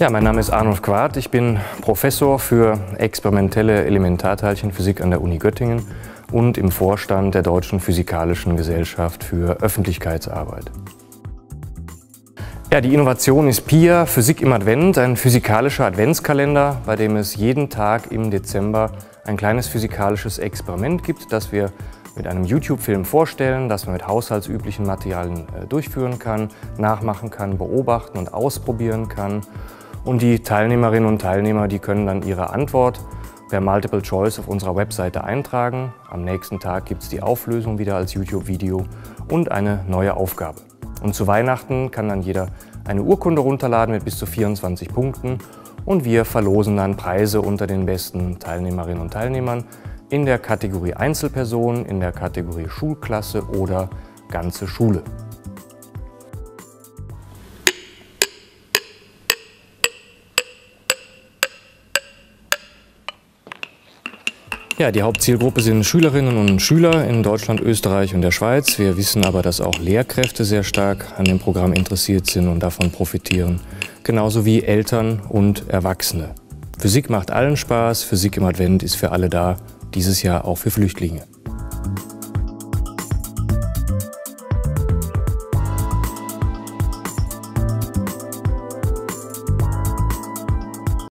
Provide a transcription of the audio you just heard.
Ja, mein Name ist Arnulf Quart. Ich bin Professor für experimentelle Elementarteilchenphysik an der Uni Göttingen und im Vorstand der Deutschen Physikalischen Gesellschaft für Öffentlichkeitsarbeit. Ja, die Innovation ist PIA, Physik im Advent, ein physikalischer Adventskalender, bei dem es jeden Tag im Dezember ein kleines physikalisches Experiment gibt, das wir mit einem YouTube-Film vorstellen, das man mit haushaltsüblichen Materialien äh, durchführen kann, nachmachen kann, beobachten und ausprobieren kann. Und die Teilnehmerinnen und Teilnehmer, die können dann ihre Antwort per Multiple Choice auf unserer Webseite eintragen. Am nächsten Tag gibt es die Auflösung wieder als YouTube-Video und eine neue Aufgabe. Und zu Weihnachten kann dann jeder eine Urkunde runterladen mit bis zu 24 Punkten und wir verlosen dann Preise unter den besten Teilnehmerinnen und Teilnehmern in der Kategorie Einzelperson, in der Kategorie Schulklasse oder ganze Schule. Ja, die Hauptzielgruppe sind Schülerinnen und Schüler in Deutschland, Österreich und der Schweiz. Wir wissen aber, dass auch Lehrkräfte sehr stark an dem Programm interessiert sind und davon profitieren. Genauso wie Eltern und Erwachsene. Physik macht allen Spaß, Physik im Advent ist für alle da, dieses Jahr auch für Flüchtlinge.